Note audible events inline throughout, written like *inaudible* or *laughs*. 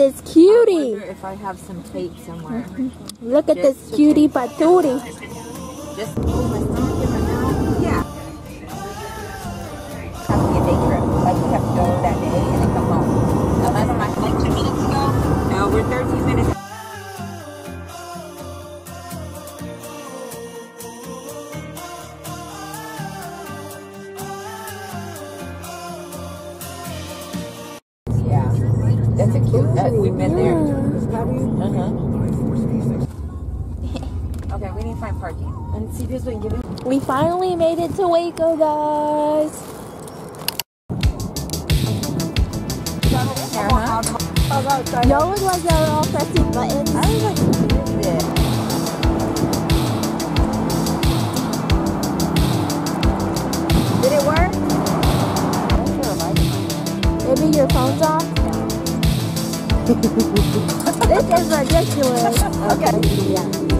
this cutie. wonder if I have some tape somewhere. Look at this cutie patootie. Find parking. And see give it. We finally made it to Waco, guys. There, huh? Y'all look like y'all are all pressing buttons. I was like, what is it? Did it work? Maybe your phone's off. *laughs* this is ridiculous. Okay. *laughs* Yeah.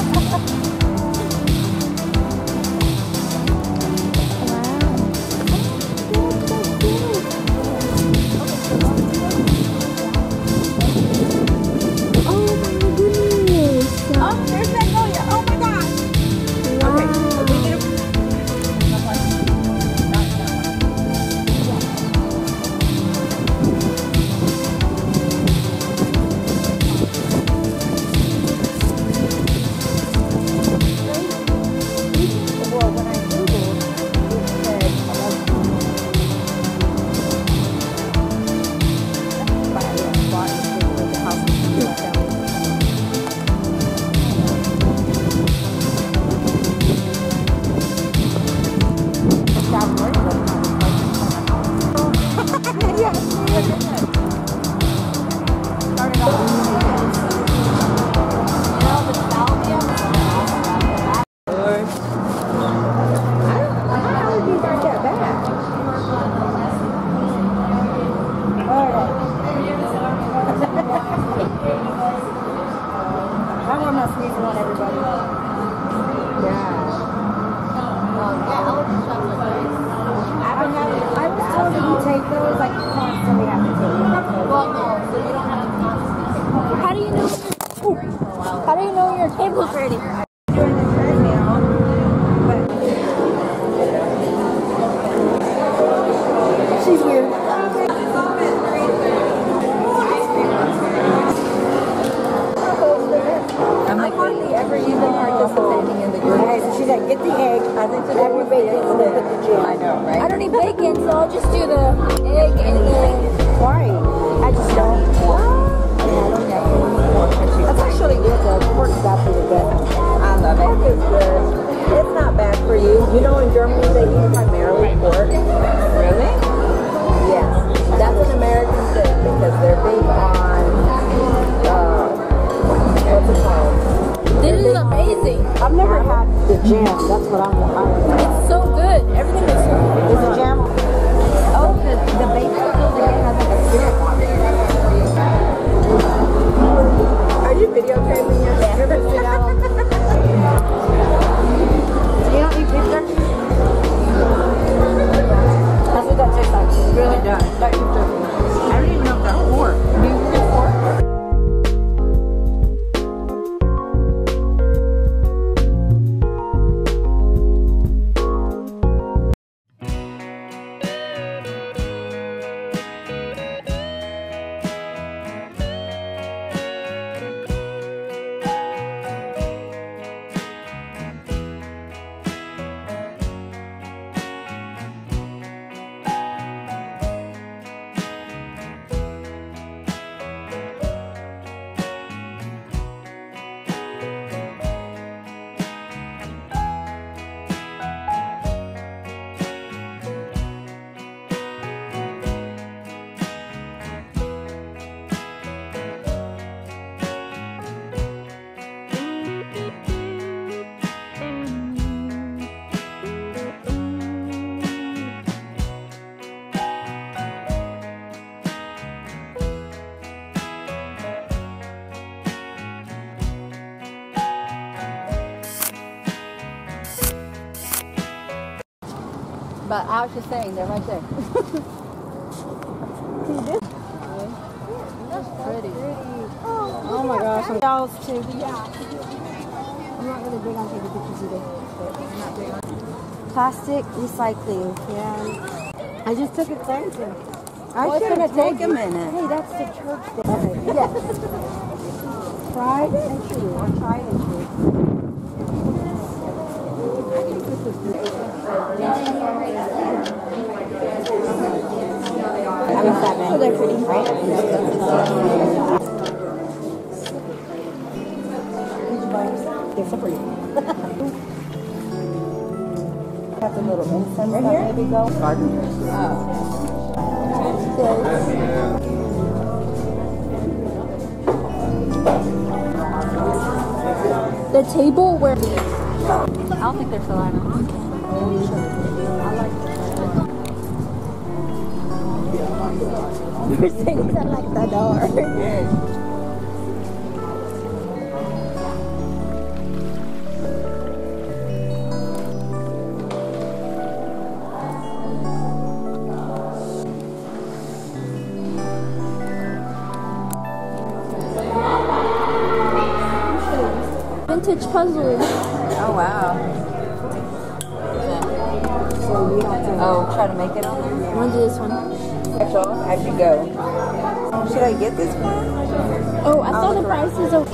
your table's ready? Doing this right now, but she's weird. I'm like, hardly ever even participating in the group. Okay, so she's like, get the egg. I think so. Every bacon and then the jam. I know, I don't need bacon, so I'll just do the egg and then. Why? I just don't. That's actually good Pork's actually good. I love Pork it. is good. It's not bad for you. You know, in Germany they eat primarily pork. Really? Yes, that's an American thing because they're big on uh, what's it called? This is amazing. I've never had the jam. That's what I'm. I. It's so good. Everything is so good. Is the jam? Oh, the, the bacon but I was just saying, they're right there. *laughs* That's pretty. Oh, oh my gosh. I'm dolls too. Yeah. I'm not really big on taking pictures either. Plastic recycling. Yeah. I just took a Clarendon. I Well, should have take a minute. Hey, that's the church thing. yes. Tried and true. Or tried and true. I'm a seven. Oh, they're the little right here? The table where I don't think they're Solana. *laughs* you're saying that like the door. Vintage puzzle. Oh, wow. Oh, try to make it on there? I'm gonna do this one. Catch off as you go. Should I get this one? Oh, I saw the prices of.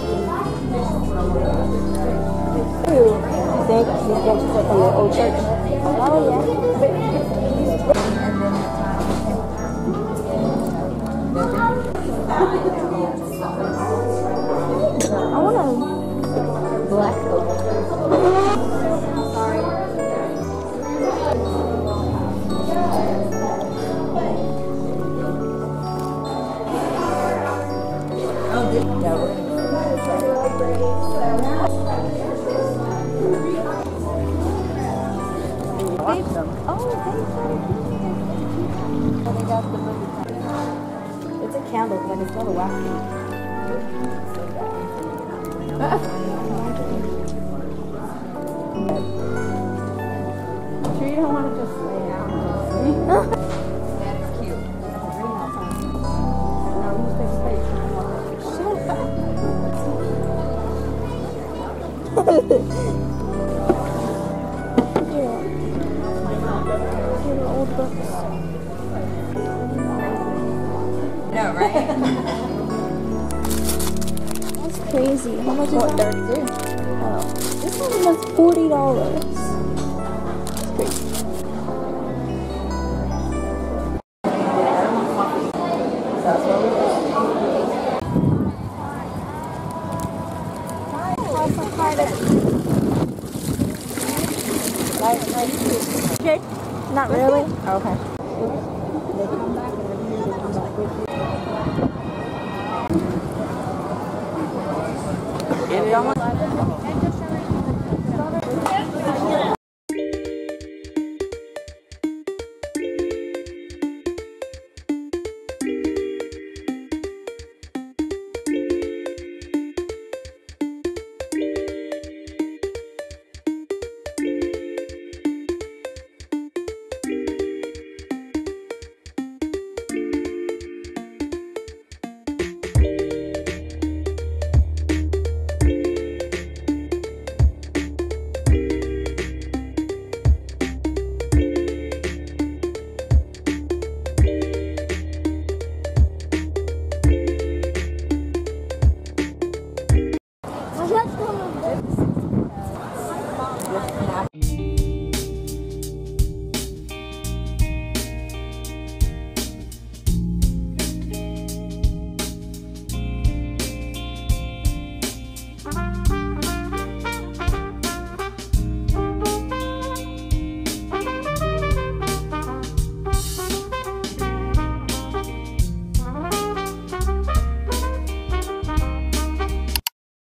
Ooh. You think she's going to from the old church? Oh, yeah. It's a wax. Sure you don't want to just lay down and cute. *laughs* Old books. No, right? That's crazy. How much is that? 33? Oh. This one was forty dollars. That's crazy. Okay. Not really. Okay. And it almost